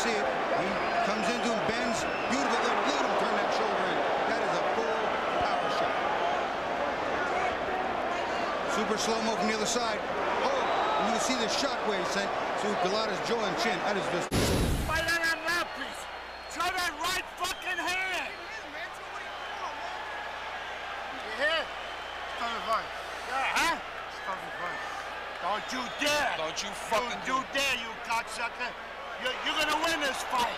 You're going to see it. He comes into him, bends. Beautiful. Look, look at him turn that shoulder in. That is a full power shot. Super slow-mo from the other side. Oh, and you can see the shockwave sent to Golota's jaw and chin. That is just... Fight on that mouthpiece. Show that right fucking hand. You hear? Start the fight. Yeah, huh? Start the fight. Don't you dare. Don't you fucking you, you dare, you cocksucker. You're, you're gonna win this fight.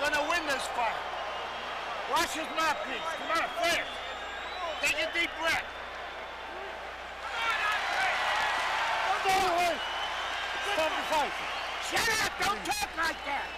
You're gonna win this fight. Watch his mouthpiece. Come on, fast. Take a deep breath. Come on, Fred. Don't go. Stop the fight. Shut up! Don't talk like that!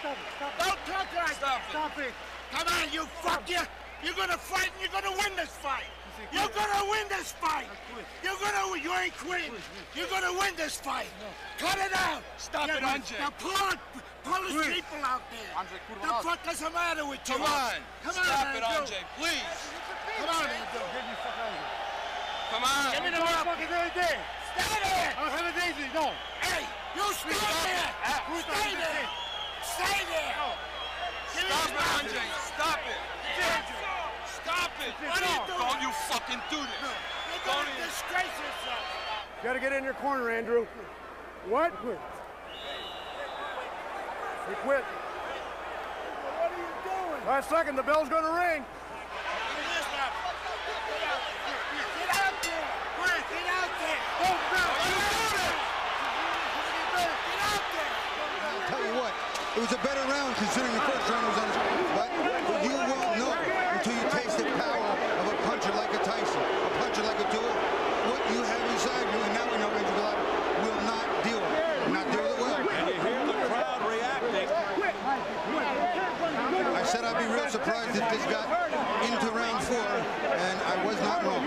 Stop it. Stop it. Don't talk like Stop that! it. Stop it. Come on, you fuck you! You're gonna fight and you're gonna win this fight! You're gonna win this fight! quit. You're gonna win. you ain't quitting! You're gonna win this fight! Cut it out! Stop it, now- Andre. Now pull out polish Quit. people out there! Andre, kurwa, The fuck is the matter with you? Come on. Come Stop on, it, Andre, please. Come on, Andrew! Get me the fuck out of here. Come on. Give me the Don't fucking do it there. Stay there! I don't have a daisy. No. Hey! You stay there! Who's Stay that? there! Stay there! Give me Stop it. Andre. Stop it. Stop it. What are you doing? Don't you fucking do this. You're Don't gonna disgrace yourself! You gotta get in your corner, Andrew. What? Quit. You quit. What are you doing? Last second, the bell's gonna ring. Get out there! Quick, get out there! Oh, no. Get out there! I'll tell you what, it was a better round considering the first round was on his... But you won't know until you taste the power of a puncher like a Tyson, a puncher like a Tua. What you have inside you, and now we know Andrew Golota will not deal with it. Not deal with it well. And you hear the crowd reacting. I said I'd be real surprised if this got into round four, and I was not wrong.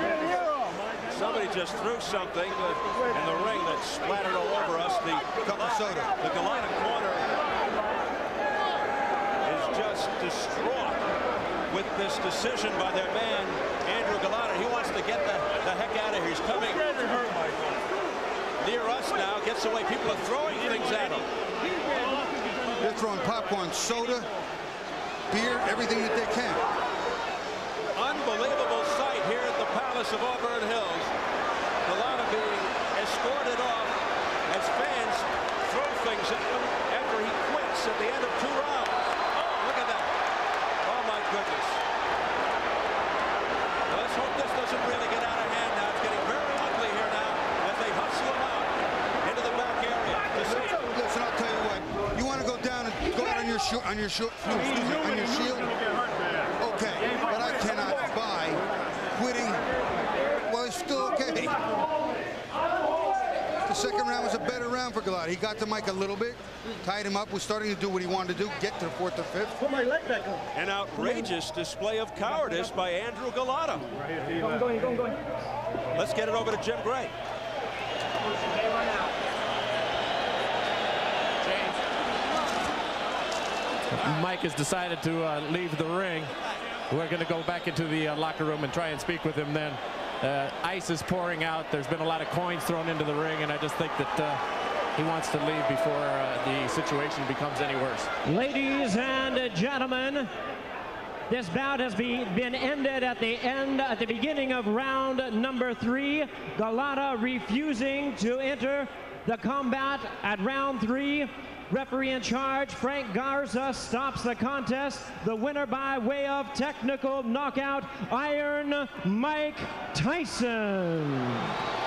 Somebody just threw something in the ring that splattered all over us. The Cup of soda. The Golota corner distraught with this decision by their man, Andrew Golota. He wants to get the, the heck out of here. He's coming near us now, gets away. People are throwing things at him. They're throwing popcorn, soda, beer, everything that they can. Unbelievable sight here at the Palace of Auburn Hills. Golota being escorted off as fans throw things at him after he quits at the end of two rounds. Oh, look at that. Oh, my goodness. Let's hope this doesn't really get out of hand now. It's getting very ugly here now as they hustle him out into the back area. To see Listen, I'll tell you what. You want to go down and go out on your shield, on your shield, excuse me, on your shield. Okay, but I cannot buy quitting. Well, it's still okay. The second round was a better round for Golota. He got to Mike a little bit, tied him up, was starting to do what he wanted to do, get to the fourth or fifth. My leg back. an outrageous display of cowardice by Andrew Golota. Let's get it over to Jim Gray. Mike has decided to uh, leave the ring. We're going to go back into the uh, locker room and try and speak with him then. Uh, ice is pouring out. There's been a lot of coins thrown into the ring, and I just think that uh, he wants to leave before uh, the situation becomes any worse. Ladies and gentlemen, this bout has be, been ended at the end, at the beginning of round number three. Golota refusing to enter the combat at round three. Referee in charge, Frank Garza, stops the contest. The winner by way of technical knockout, Iron Mike Tyson.